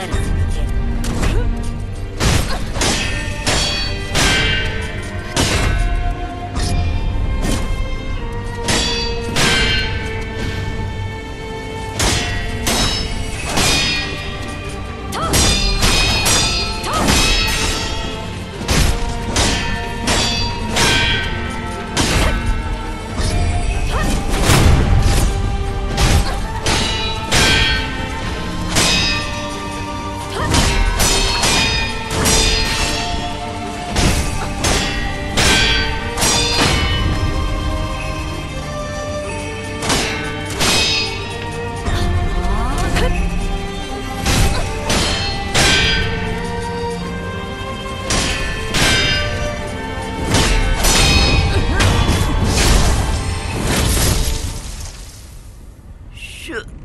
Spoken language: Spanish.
letter. shoot